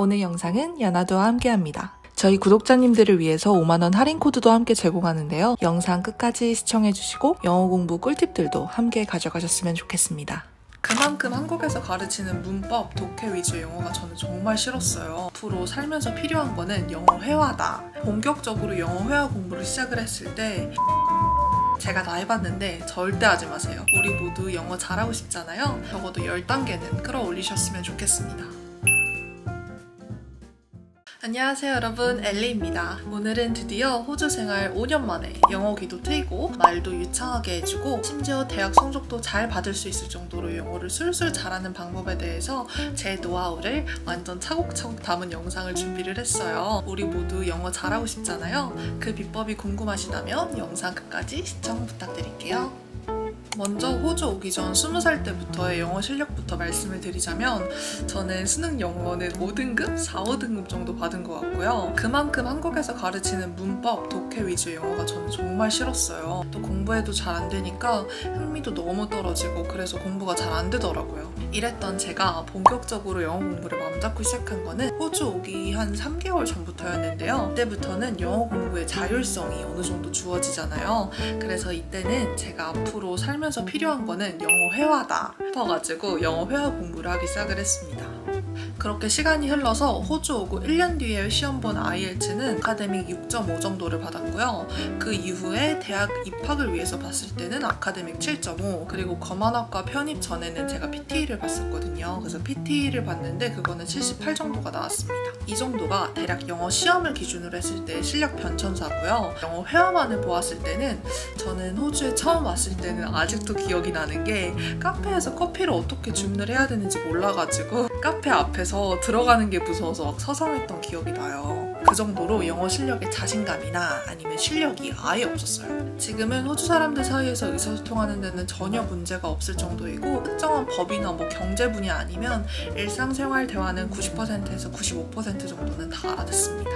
오늘 영상은 야나두와 함께합니다. 저희 구독자님들을 위해서 5만원 할인 코드도 함께 제공하는데요. 영상 끝까지 시청해주시고 영어 공부 꿀팁들도 함께 가져가셨으면 좋겠습니다. 그만큼 한국에서 가르치는 문법, 독해 위주의 영어가 저는 정말 싫었어요. 앞으로 살면서 필요한 거는 영어 회화다. 본격적으로 영어 회화 공부를 시작을 했을 때 제가 다 해봤는데 절대 하지 마세요. 우리 모두 영어 잘하고 싶잖아요. 적어도 10단계는 끌어올리셨으면 좋겠습니다. 안녕하세요 여러분 엘리입니다. 오늘은 드디어 호주 생활 5년 만에 영어 귀도 트이고 말도 유창하게 해주고 심지어 대학 성적도 잘 받을 수 있을 정도로 영어를 술술 잘하는 방법에 대해서 제 노하우를 완전 차곡차곡 담은 영상을 준비를 했어요. 우리 모두 영어 잘하고 싶잖아요. 그 비법이 궁금하시다면 영상 끝까지 시청 부탁드릴게요. 먼저 호주 오기 전 20살 때부터의 영어 실력부터 말씀을 드리자면 저는 수능 영어는 5등급, 4, 5등급 정도 받은 것 같고요. 그만큼 한국에서 가르치는 문법, 독해 위주의 영어가 저는 정말 싫었어요. 또 공부해도 잘 안 되니까 흥미도 너무 떨어지고 그래서 공부가 잘 안 되더라고요. 이랬던 제가 본격적으로 영어 공부를 마음 잡고 시작한 거는 호주 오기 한 3개월 전부터였는데요. 그때부터는 영어 공부의 자율성이 어느 정도 주어지잖아요. 그래서 이때는 제가 앞으로 살면 서 하면서 필요한 거는 영어 회화다 싶어가지고 영어 회화 공부를 하기 시작을 했습니다. 그렇게 시간이 흘러서 호주 오고 1년 뒤에 시험 본 IELTS는 아카데믹 6.5 정도를 받았고요. 그 이후에 대학 입학을 위해서 봤을 때는 아카데믹 7.5 그리고 거만학과 편입 전에는 제가 PT를 봤었거든요. 그래서 PT를 봤는데 그거는 78 정도가 나왔습니다. 이 정도가 대략 영어 시험을 기준으로 했을 때 실력 변천사고요. 영어 회화만을 보았을 때는 저는 호주에 처음 왔을 때는 아직도 기억이 나는 게 카페에서 커피를 어떻게 주문을 해야 되는지 몰라가지고 카페 앞에서 들어가는 게 무서워서 막 서성했던 기억이 나요. 그 정도로 영어 실력에 자신감이나 아니면 실력이 아예 없었어요. 지금은 호주 사람들 사이에서 의사소통하는 데는 전혀 문제가 없을 정도이고 특정한 법이나 뭐 경제 분야 아니면 일상생활 대화는 90%에서 95% 정도는 다 알아듣습니다.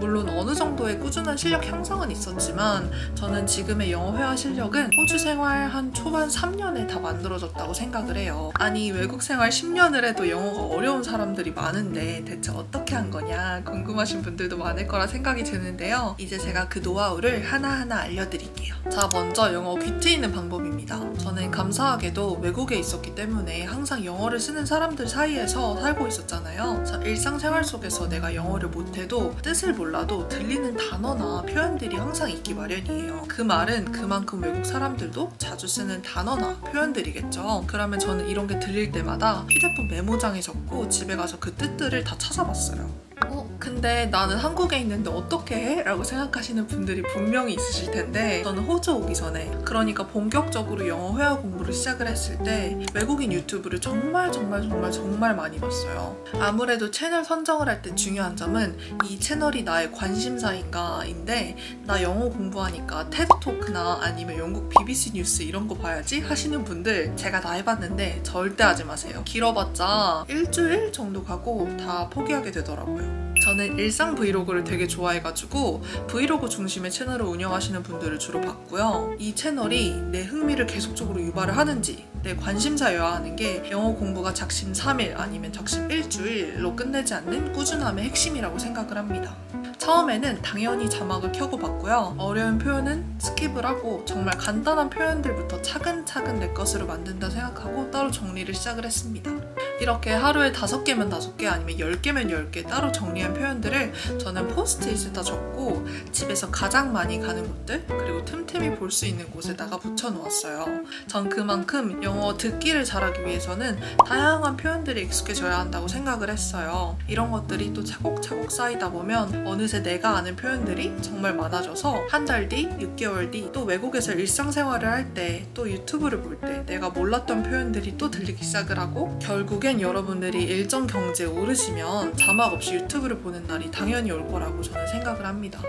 물론 어느 정도의 꾸준한 실력 향상은 있었지만 저는 지금의 영어 회화 실력은 호주 생활 한 초반 3년에 다 만들어졌다고 생각을 해요. 아니 외국 생활 10년을 해도 영어가 어려운 사람들이 많은데 대체 어떻게 한 거냐 궁금하신 분들도 많을 거라 생각이 드는데요. 이제 제가 그 노하우를 하나하나 알려드릴게요. 자 먼저 영어 귀 트이는 방법입니다. 저는 감사하게도 외국에 있었기 때문에 항상 영어를 쓰는 사람들 사이에서 살고 있었잖아요. 일상생활 속에서 내가 영어를 못해도 뜻을 몰라 몰라도 들리는 단어나 표현들이 항상 있기 마련이에요. 그 말은 그만큼 외국 사람들도 자주 쓰는 단어나 표현들이겠죠. 그러면 저는 이런 게 들릴 때마다 휴대폰 메모장에 적고 집에 가서 그 뜻들을 다 찾아봤어요. 어, 근데 나는 한국에 있는데 어떻게 해? 라고 생각하시는 분들이 분명히 있으실 텐데 저는 호주 오기 전에 그러니까 본격적으로 영어 회화 공부를 시작을 했을 때 외국인 유튜브를 정말 정말 정말 정말 많이 봤어요. 아무래도 채널 선정을 할 때 중요한 점은 이 채널이 나의 관심사인가인데 나 영어 공부하니까 테드토크나 아니면 영국 BBC 뉴스 이런 거 봐야지 하시는 분들 제가 다 해봤는데 절대 하지 마세요. 길어봤자 일주일 정도 가고 다 포기하게 되더라고요. 저는 일상 브이로그를 되게 좋아해가지고 브이로그 중심의 채널을 운영하시는 분들을 주로 봤고요. 이 채널이 내 흥미를 계속적으로 유발을 하는지 내 관심사여야 하는 게 영어 공부가 작심 3일 아니면 작심 일주일로 끝내지 않는 꾸준함의 핵심이라고 생각을 합니다. 처음에는 당연히 자막을 켜고 봤고요. 어려운 표현은 skip을 하고 정말 간단한 표현들부터 차근차근 내 것으로 만든다 생각하고 따로 정리를 시작을 했습니다. 이렇게 하루에 다섯 개면 다섯 개 아니면 열 개면 열 개 따로 정리한 표현들을 저는 포스트잇에다 적고 집에서 가장 많이 가는 곳들 그리고 틈틈이 볼 수 있는 곳에다가 붙여놓았어요. 전 그만큼 영어 듣기를 잘하기 위해서는 다양한 표현들이 익숙해져야 한다고 생각을 했어요. 이런 것들이 또 차곡차곡 쌓이다 보면 어느새 내가 아는 표현들이 정말 많아져서 한 달 뒤, 6개월 뒤 또 외국에서 일상생활을 할 때 또 유튜브를 볼 때 내가 몰랐던 표현들이 또 들리기 시작을 하고 결국에 결국엔 여러분들이 일정 경제에 오르시면 자막 없이 유튜브를 보는 날이 당연히 올 거라고 저는 생각을 합니다.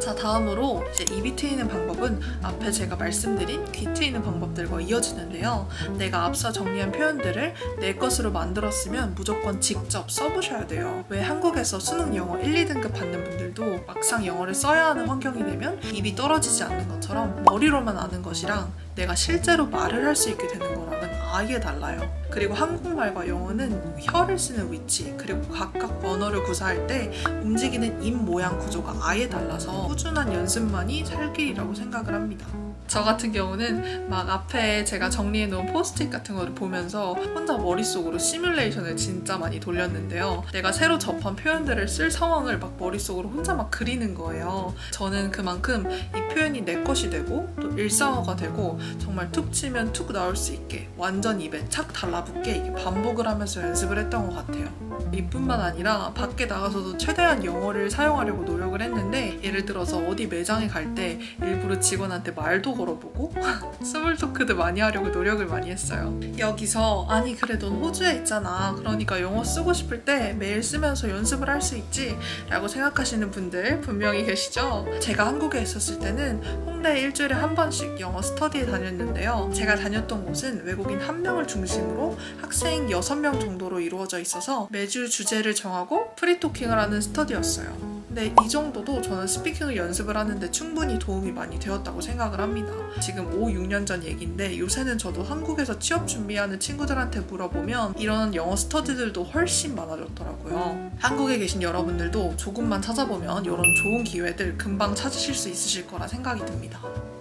자 다음으로 이제 입이 트이는 방법은 앞에 제가 말씀드린 귀 트이는 방법들과 이어지는데요. 내가 앞서 정리한 표현들을 내 것으로 만들었으면 무조건 직접 써보셔야 돼요. 왜 한국에서 수능 영어 1, 2등급 받는 분들도 막상 영어를 써야 하는 환경이 되면 입이 떨어지지 않는 것처럼 머리로만 아는 것이랑 내가 실제로 말을 할 수 있게 되는 거랑은 아예 달라요. 그리고 한국말과 영어는 혀를 쓰는 위치 그리고 각각 언어를 구사할 때 움직이는 입 모양 구조가 아예 달라서 꾸준한 연습만이 살 길이라고 생각을 합니다. 저 같은 경우는 막 앞에 제가 정리해 놓은 포스트잇 같은 거를 보면서 혼자 머릿속으로 시뮬레이션을 진짜 많이 돌렸는데요. 내가 새로 접한 표현들을 쓸 상황을 막 머릿속으로 혼자 막 그리는 거예요. 저는 그만큼 이 표현이 내 것이 되고 또 일상어가 되고 정말 툭 치면 툭 나올 수 있게 완전 입에 착 달라붙게 이게 반복을 하면서 연습을 했던 것 같아요. 이뿐만 아니라 밖에 나가서도 최대한 영어를 사용하려고 노력을 했는데 예를 들어서 어디 매장에 갈 때 일부러 직원한테 말도 걸어보고 small talk도 많이 하려고 노력을 많이 했어요. 여기서 아니 그래 넌 호주에 있잖아. 그러니까 영어 쓰고 싶을 때 매일 쓰면서 연습을 할 수 있지 라고 생각하시는 분들 분명히 계시죠? 제가 한국에 있었을 때는 홍대에 일주일에 한 번씩 영어 스터디에 다녔는데요. 제가 다녔던 곳은 외국인 한 명을 중심으로 학생 6명 정도로 이루어져 있어서 매주 주제를 정하고 프리토킹을 하는 스터디였어요. 근데 이 정도도 저는 speaking을 연습을 하는데 충분히 도움이 많이 되었다고 생각을 합니다. 지금 5, 6년 전 얘기인데 요새는 저도 한국에서 취업 준비하는 친구들한테 물어보면 이런 영어 스터디들도 훨씬 많아졌더라고요. 한국에 계신 여러분들도 조금만 찾아보면 이런 좋은 기회들 금방 찾으실 수 있으실 거라 생각이 듭니다.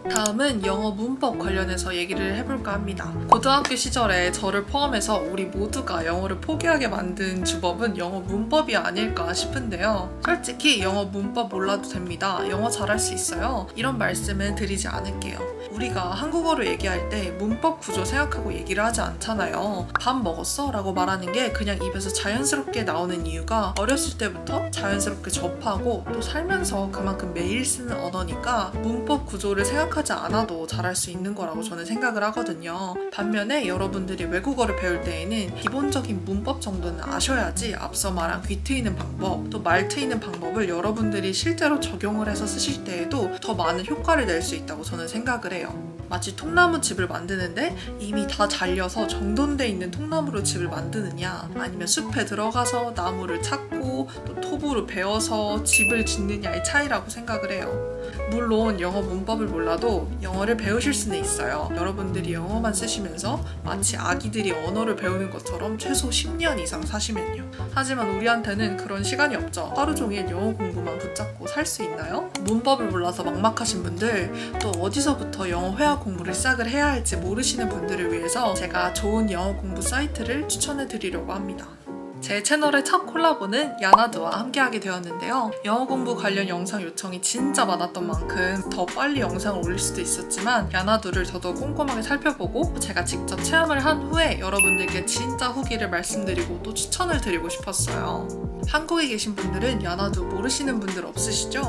다음은 영어 문법 관련해서 얘기를 해볼까 합니다. 고등학교 시절에 저를 포함해서 우리 모두가 영어를 포기하게 만든 주법은 영어 문법이 아닐까 싶은데요. 솔직히 영어 문법 몰라도 됩니다. 영어 잘할 수 있어요. 이런 말씀은 드리지 않을게요. 우리가 한국어로 얘기할 때 문법 구조 생각하고 얘기를 하지 않잖아요. 밥 먹었어? 라고 말하는 게 그냥 입에서 자연스럽게 나오는 이유가 어렸을 때부터 자연스럽게 접하고 또 살면서 그만큼 매일 쓰는 언어니까 문법 구조를 생각하지 않아도 잘할 수 있는 거라고 저는 생각을 하거든요. 반면에 여러분들이 외국어를 배울 때에는 기본적인 문법 정도는 아셔야지 앞서 말한 귀 트이는 방법 또 말 트이는 방법을 여러분들이 실제로 적용을 해서 쓰실 때에도 더 많은 효과를 낼 수 있다고 저는 생각을 해요. 마치 통나무 집을 만드는데 이미 다 잘려서 정돈돼 있는 통나무로 집을 만드느냐 아니면 숲에 들어가서 나무를 찾고 또 톱으로 베어서 집을 짓느냐의 차이라고 생각을 해요. 물론 영어 문법을 몰라도 영어를 배우실 수는 있어요. 여러분들이 영어만 쓰시면서 마치 아기들이 언어를 배우는 것처럼 최소 10년 이상 사시면요. 하지만 우리한테는 그런 시간이 없죠. 하루 종일 영어 공부만 붙잡고 살 수 있나요? 문법을 몰라서 막막하신 분들, 또 어디서부터 영어 회화 공부를 시작을 해야 할지 모르시는 분들을 위해서 제가 좋은 영어 공부 사이트를 추천해 드리려고 합니다. 제 채널의 첫 콜라보는 야나드와 함께하게 되었는데요. 영어 공부 관련 영상 요청이 진짜 많았던 만큼 더 빨리 영상을 올릴 수도 있었지만 야나두를 저도 꼼꼼하게 살펴보고 제가 직접 체험을 한 후에 여러분들께 진짜 후기를 말씀드리고 또 추천을 드리고 싶었어요. 한국에 계신 분들은 야나두 모르시는 분들 없으시죠?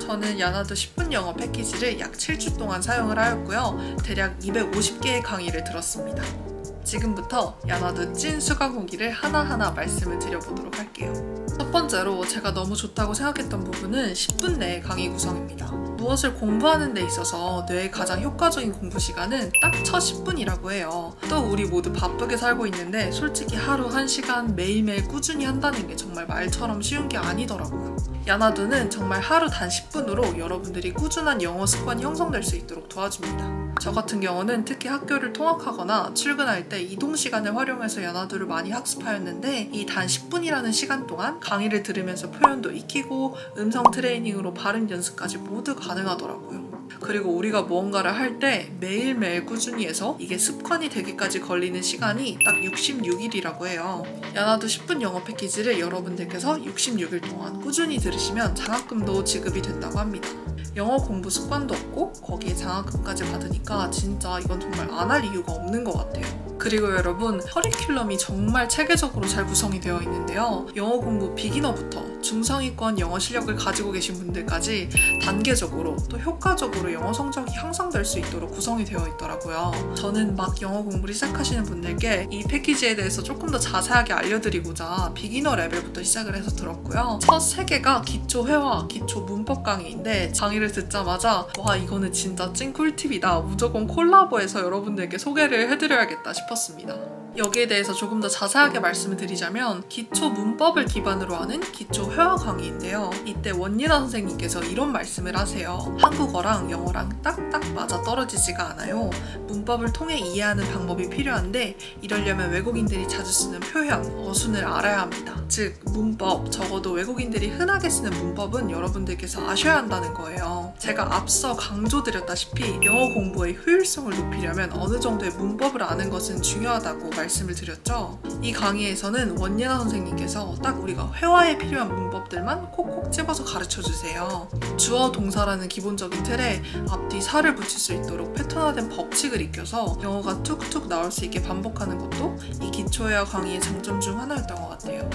저는 야나두 10분 영어 패키지를 약 7주 동안 사용을 하였고요. 대략 250개의 강의를 들었습니다. 지금부터 야나두 찐 수강 후기를 하나하나 말씀을 드려보도록 할게요. 첫 번째로 제가 너무 좋다고 생각했던 부분은 10분 내 강의 구성입니다. 무엇을 공부하는 데 있어서 뇌의 가장 효과적인 공부 시간은 딱 첫 10분이라고 해요. 또 우리 모두 바쁘게 살고 있는데 솔직히 하루 1시간 매일매일 꾸준히 한다는 게 정말 말처럼 쉬운 게 아니더라고요. 야나두는 정말 하루 단 10분으로 여러분들이 꾸준한 영어 습관이 형성될 수 있도록 도와줍니다. 저 같은 경우는 특히 학교를 통학하거나 출근할 때 이동 시간을 활용해서 야나두를 많이 학습하였는데 이 단 10분이라는 시간 동안 강의를 들으면서 표현도 익히고 음성 트레이닝으로 발음 연습까지 모두 가능하더라고요. 그리고 우리가 무언가를 할 때 매일매일 꾸준히 해서 이게 습관이 되기까지 걸리는 시간이 딱 66일이라고 해요. 야나두 10분 영어 패키지를 여러분들께서 66일 동안 꾸준히 들으시면 장학금도 지급이 된다고 합니다. 영어 공부 습관도 없고 거기에 장학금까지 받으니까 진짜 이건 정말 안 할 이유가 없는 것 같아요. 그리고 여러분 커리큘럼이 정말 체계적으로 잘 구성이 되어 있는데요. 영어 공부 비기너부터 중상위권 영어 실력을 가지고 계신 분들까지 단계적으로 또 효과적으로 영어 성적이 향상될 수 있도록 구성이 되어 있더라고요. 저는 막 영어 공부를 시작하시는 분들께 이 패키지에 대해서 조금 더 자세하게 알려드리고자 비기너 레벨부터 시작을 해서 들었고요. 첫 세 개가 기초 회화, 기초 문법 강의인데 강의를 듣자마자 와 이거는 진짜 찐 꿀팁이다. 무조건 콜라보해서 여러분들께 소개를 해드려야겠다 싶었습니다. 여기에 대해서 조금 더 자세하게 말씀을 드리자면 기초 문법을 기반으로 하는 기초 회화 강의인데요. 이때 원예나 선생님께서 이런 말씀을 하세요. 한국어랑 영어랑 딱딱 맞아 떨어지지가 않아요. 문법을 통해 이해하는 방법이 필요한데 이러려면 외국인들이 자주 쓰는 표현, 어순을 알아야 합니다. 즉 문법, 적어도 외국인들이 흔하게 쓰는 문법은 여러분들께서 아셔야 한다는 거예요. 제가 앞서 강조드렸다시피 영어 공부의 효율성을 높이려면 어느 정도의 문법을 아는 것은 중요하다고 말씀 말씀을 드렸죠. 이 강의에서는 원예나 선생님께서 딱 우리가 회화에 필요한 문법들만 콕콕 집어서 가르쳐 주세요. 주어 동사라는 기본적인 틀에 앞뒤 살을 붙일 수 있도록 패턴화된 법칙을 익혀서 영어가 툭툭 나올 수 있게 반복하는 것도 이 기초회화 강의의 장점 중 하나였던 것 같아요.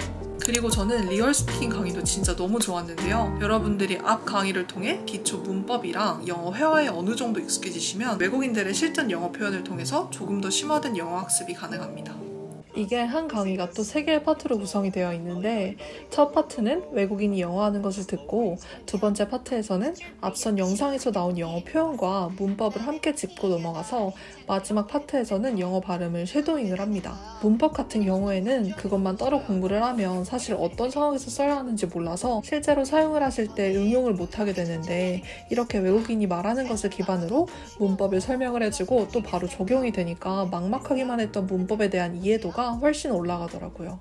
그리고 저는 real speaking 강의도 진짜 너무 좋았는데요. 여러분들이 앞 강의를 통해 기초 문법이랑 영어 회화에 어느 정도 익숙해지시면 외국인들의 실전 영어 표현을 통해서 조금 더 심화된 영어 학습이 가능합니다. 감사합니다. 이게 한 강의가 또 세 개의 파트로 구성이 되어 있는데 첫 파트는 외국인이 영어하는 것을 듣고 두 번째 파트에서는 앞선 영상에서 나온 영어 표현과 문법을 함께 짚고 넘어가서 마지막 파트에서는 영어 발음을 쉐도잉을 합니다. 문법 같은 경우에는 그것만 따로 공부를 하면 사실 어떤 상황에서 써야 하는지 몰라서 실제로 사용을 하실 때 응용을 못하게 되는데 이렇게 외국인이 말하는 것을 기반으로 문법을 설명을 해주고 또 바로 적용이 되니까 막막하기만 했던 문법에 대한 이해도가 훨씬 올라가더라고요.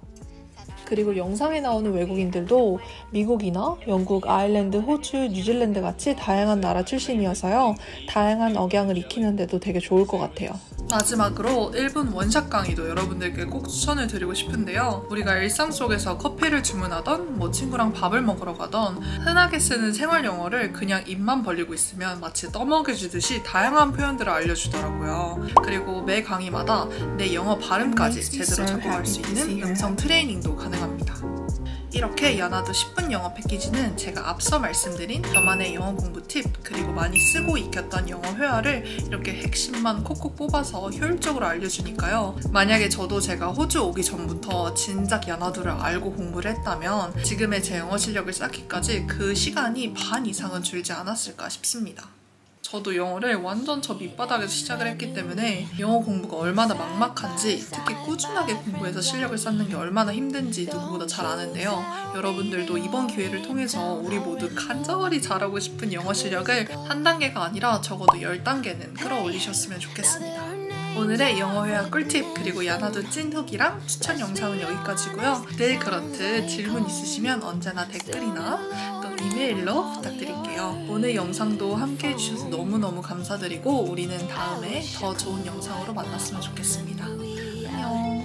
그리고 영상에 나오는 외국인들도 미국이나 영국, 아일랜드, 호주, 뉴질랜드 같이 다양한 나라 출신이어서요. 다양한 억양을 익히는데도 되게 좋을 것 같아요. 마지막으로 1분 원샷 강의도 여러분들께 꼭 추천을 드리고 싶은데요. 우리가 일상 속에서 커피를 주문하던 뭐 친구랑 밥을 먹으러 가던 흔하게 쓰는 생활 영어를 그냥 입만 벌리고 있으면 마치 떠먹여주듯이 다양한 표현들을 알려주더라고요. 그리고 매 강의마다 내 영어 발음까지 제대로 적용할 수 있는 음성 트레이닝도 가능합니다. 이렇게 연화도 10분 영어 패키지는 제가 앞서 말씀드린 저만의 영어 공부 팁 그리고 많이 쓰고 익혔던 영어 회화를 이렇게 핵심만 콕콕 뽑아서 효율적으로 알려주니까요. 만약에 저도 제가 호주 오기 전부터 진작 연화도를 알고 공부를 했다면 지금의 제 영어 실력을 쌓기까지 그 시간이 반 이상은 줄지 않았을까 싶습니다. 저도 영어를 완전 저 밑바닥에서 시작을 했기 때문에 영어 공부가 얼마나 막막한지 특히 꾸준하게 공부해서 실력을 쌓는 게 얼마나 힘든지 누구보다 잘 아는데요. 여러분들도 이번 기회를 통해서 우리 모두 간절히 잘하고 싶은 영어 실력을 한 단계가 아니라 적어도 열 단계는 끌어올리셨으면 좋겠습니다. 오늘의 영어 회화 꿀팁 그리고 야나도 찐 후기랑 추천 영상은 여기까지고요. 늘 그렇듯 질문 있으시면 언제나 댓글이나 또 이메일로 부탁드릴게요. 오늘 영상도 함께 해주셔서 너무너무 감사드리고 우리는 다음에 더 좋은 영상으로 만났으면 좋겠습니다. 안녕.